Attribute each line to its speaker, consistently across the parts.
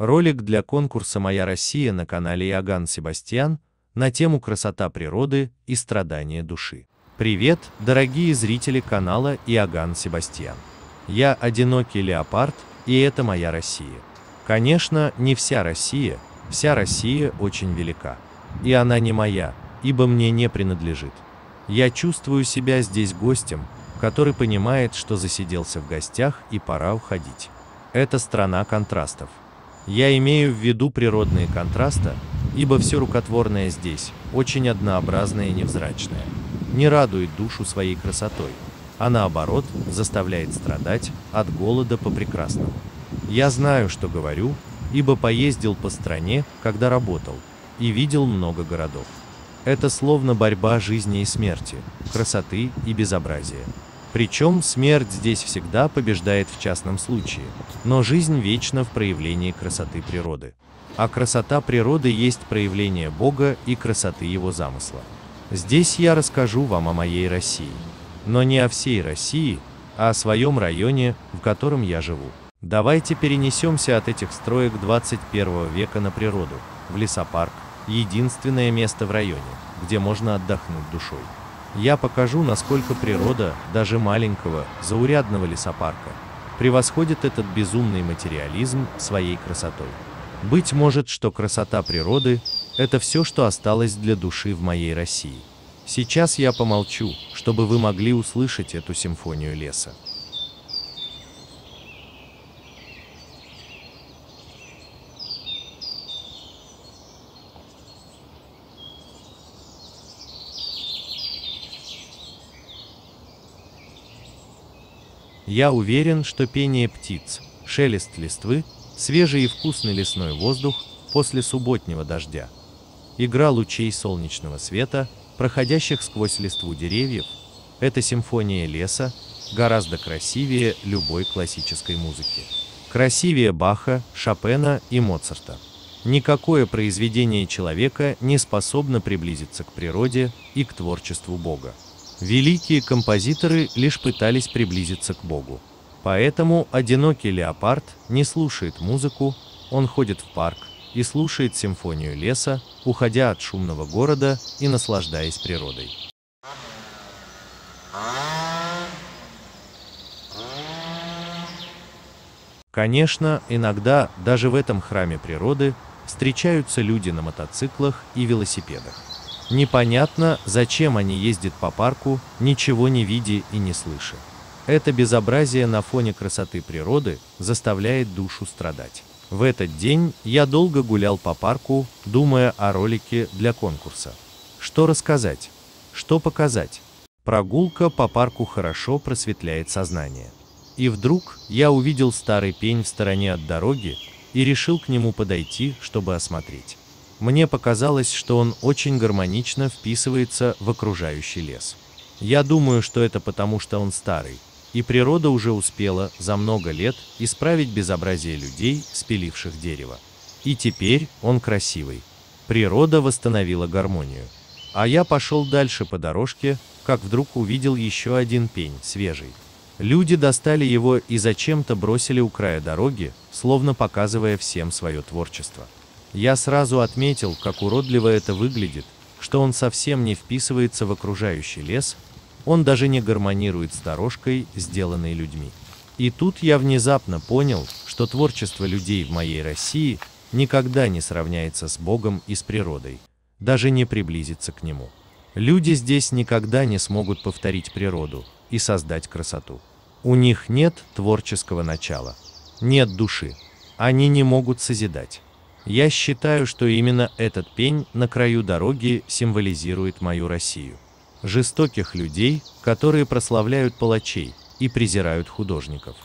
Speaker 1: Ролик для конкурса «Моя Россия» на канале Иоганн Себастьян на тему «Красота природы и страдания души». Привет, дорогие зрители канала Иоганн Себастьян. Я одинокий леопард, и это моя Россия. Конечно, не вся Россия, вся Россия очень велика. И она не моя, ибо мне не принадлежит. Я чувствую себя здесь гостем, который понимает, что засиделся в гостях и пора уходить. Это страна контрастов. Я имею в виду природные контрасты, ибо все рукотворное здесь очень однообразное и невзрачное. Не радует душу своей красотой, а наоборот заставляет страдать от голода по прекрасному. Я знаю, что говорю, ибо поездил по стране, когда работал, и видел много городов. Это словно борьба жизни и смерти, красоты и безобразия. Причем смерть здесь всегда побеждает в частном случае, но жизнь вечна в проявлении красоты природы. А красота природы есть проявление Бога и красоты Его замысла. Здесь я расскажу вам о моей России. Но не о всей России, а о своем районе, в котором я живу. Давайте перенесемся от этих строек 21 века на природу, в лесопарк, единственное место в районе, где можно отдохнуть душой. Я покажу, насколько природа, даже маленького, заурядного лесопарка, превосходит этот безумный материализм своей красотой. Быть может, что красота природы – это все, что осталось для души в моей России. Сейчас я помолчу, чтобы вы могли услышать эту симфонию леса. Я уверен, что пение птиц, шелест листвы, свежий и вкусный лесной воздух после субботнего дождя, игра лучей солнечного света, проходящих сквозь листву деревьев, эта симфония леса гораздо красивее любой классической музыки. Красивее Баха, Шопена и Моцарта. Никакое произведение человека не способно приблизиться к природе и к творчеству Бога. Великие композиторы лишь пытались приблизиться к Богу. Поэтому одинокий леопард не слушает музыку, он ходит в парк и слушает симфонию леса, уходя от шумного города и наслаждаясь природой. Конечно, иногда даже в этом храме природы встречаются люди на мотоциклах и велосипедах. Непонятно, зачем они ездят по парку, ничего не видя и не слыша. Это безобразие на фоне красоты природы заставляет душу страдать. В этот день я долго гулял по парку, думая о ролике для конкурса. Что рассказать? Что показать? Прогулка по парку хорошо просветляет сознание. И вдруг я увидел старый пень в стороне от дороги и решил к нему подойти, чтобы осмотреть. Мне показалось, что он очень гармонично вписывается в окружающий лес. Я думаю, что это потому, что он старый, и природа уже успела за много лет исправить безобразие людей, спиливших дерево. И теперь он красивый. Природа восстановила гармонию. А я пошел дальше по дорожке, как вдруг увидел еще один пень, свежий. Люди достали его и зачем-то бросили у края дороги, словно показывая всем свое творчество. Я сразу отметил, как уродливо это выглядит, что он совсем не вписывается в окружающий лес, он даже не гармонирует с дорожкой, сделанной людьми. И тут я внезапно понял, что творчество людей в моей России никогда не сравняется с Богом и с природой, даже не приблизится к Нему. Люди здесь никогда не смогут повторить природу и создать красоту. У них нет творческого начала, нет души, они не могут созидать. Я считаю, что именно этот пень на краю дороги символизирует мою Россию. Жестоких людей, которые прославляют палачей и презирают художников.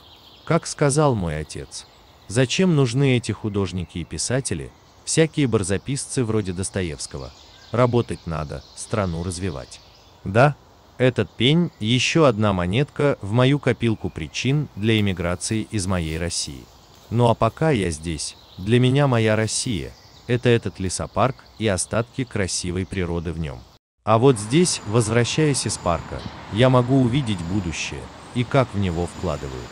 Speaker 1: Как сказал мой отец, зачем нужны эти художники и писатели, всякие барзаписцы вроде Достоевского? Работать надо, страну развивать. Да, этот пень – еще одна монетка в мою копилку причин для эмиграции из моей России. Ну а пока я здесь, для меня моя Россия – это этот лесопарк и остатки красивой природы в нем. А вот здесь, возвращаясь из парка, я могу увидеть будущее и как в него вкладывают.